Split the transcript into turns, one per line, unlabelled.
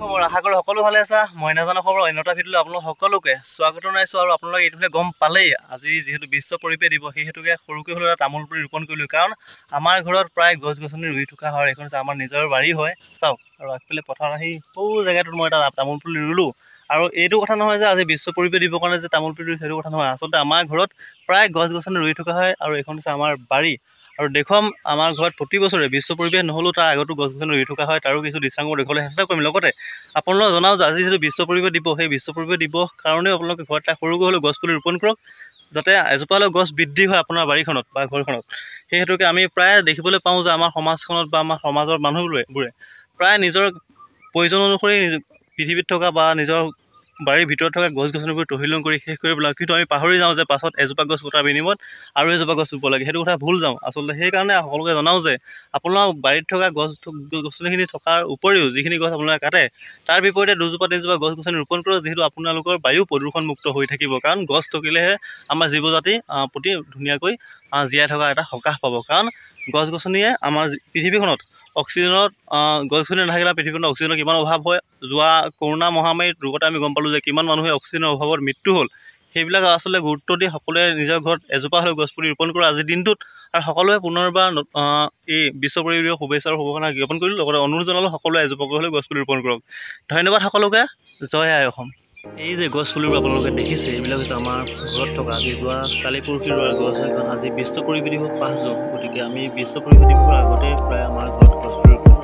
খবৰ? আশা কৰোঁ সকলো ভালে আছা। মই নাজানো খবৰ অন্য এটা ভিডিঅ'লৈ আপোনালোক সকলোকে স্বাগত জনাইছোঁ আৰু আপোনালোকে এইটোহে গম পালেই। আজি যিহেতু বিশ্ব পৰিৱেশ দিৱস সেই হেতুকে সৰুকৈ হ'লেও এটা তামোল পুলি ৰোপণ কৰিলোঁ। কাৰণ আমাৰ ঘৰত প্ৰায় গছ গছনি ৰুই থকা হয়। এইখন আমাৰ নিজৰ বাৰী হয়। চাওক আৰু আগফালে পথাৰত আহি সৰু জেগাটোত মই এটা তামোল পুলি ৰুলোঁ। আৰু এইটো কথা নহয় যে আজি বিশ্ব পৰিৱেশ দিৱসৰ কাৰণে যে তামোল পুলি ৰুইছোঁ সেইটো কথা নহয়। আচলতে আমাৰ ঘৰত প্ৰায় গছ গছনি ৰুই থকা হয়। আৰু এইখন হৈছে আমাৰ বাৰী। আৰু দেখুৱাম আমাৰ ঘৰত প্ৰতি বছৰে বিশ্ব পৰিৱেশ নহ'লেও তাৰ আগতো গছ গছনি ৰুই থকা হয় তাৰো কিছু দৃশ্যাংগ দেখুৱাবলৈ চেষ্টা কৰিম। লগতে আপোনালোকক জনাওঁ যে আজি যিহেতু বিশ্ব পৰিৱেশ দিৱস সেই বিশ্ব পৰিৱেশ দিৱস কাৰণেও আপোনালোকে ঘৰত এটা সৰুকৈ হ'লেও গছপুলি ৰোপণ কৰক যাতে এজোপা হ'লেও গছ বৃদ্ধি হয় আপোনাৰ বাৰীখনত বা ঘৰখনত। সেই হেতুকে আমি প্ৰায় দেখিবলৈ পাওঁ যে আমাৰ সমাজখনত বা আমাৰ সমাজৰ মানুহবোৰে বোৰে প্ৰায় নিজৰ প্ৰয়োজন অনুসৰি পৃথিৱীত থকা বা নিজৰ বাৰীৰ ভিতৰত থকা গছ গছনিবোৰ তহিলং কৰি শেষ কৰিব লাগে কিন্তু আমি পাহৰি যাওঁ যে পাছত এজোপা গছ কটাৰ বিনিময়ত আৰু এজোপা গছ ৰুব লাগে। সেইটো কথা ভুল যাওঁ। আচলতে সেইকাৰণে সকলোকে জনাওঁ যে আপোনাৰ বাৰীত থকা গছ গছনিখিনি থকাৰ উপৰিও যিখিনি গছ আপোনালোকে কাটে তাৰ বিপৰীতে দুজোপা তিনিজোপা গছ গছনি ৰোপণ কৰক যিহেতু আপোনালোকৰ বায়ু প্ৰদূষণমুক্ত হৈ থাকিব। কাৰণ গছ থাকিলেহে আমাৰ জীৱ জাতি প্ৰতি ধুনীয়াকৈ জীয়াই থকা এটা সকাহ পাব। কাৰণ গছ গছনিয়ে আমাৰ পৃথিৱীখনত অক্সিজেনত গছ গছনি নাথাকিলে পৃথিৱীখনত অক্সিজেনৰ কিমান অভাৱ হয়? যোৱা কৰোণা মহামাৰীত ৰোগতে আমি গম পালোঁ যে কিমান মানুহে অক্সিজেনৰ অভাৱত মৃত্যু হ'ল। সেইবিলাক আচলতে গুৰুত্ব দি সকলোৱে নিজৰ ঘৰত এজোপা হ'লেও গছপুলি ৰোপণ কৰে। আজিৰ দিনটোত আৰু সকলোৱে পুনৰবাৰ এই বিশ্ব পৰিৱেশ শুভেচ্ছা আৰু শুভকামনা জ্ঞাপন কৰিলোঁ। লগতে অনুৰোধ জনালোঁ সকলোৱে এজোপাকৈ হ'লেও গছপুলি ৰোপণ কৰক। ধন্যবাদ সকলোকে। জয় আই অসম। এই যে গছ পুলিবোৰ আপোনালোকে দেখিছে এইবিলাক হৈছে আমাৰ ঘৰত থকা আজি যোৱা কালি পৰহি ৰোৱা গছ কাৰণ আজি বিশ্ব পৰিৱেশ দিৱস পাঁচ গতিকে আমি বিশ্ব পৰিৱেশ দিৱসৰ আগতে প্ৰায় আমাৰ ঘৰত গছপুলি ৰোপণ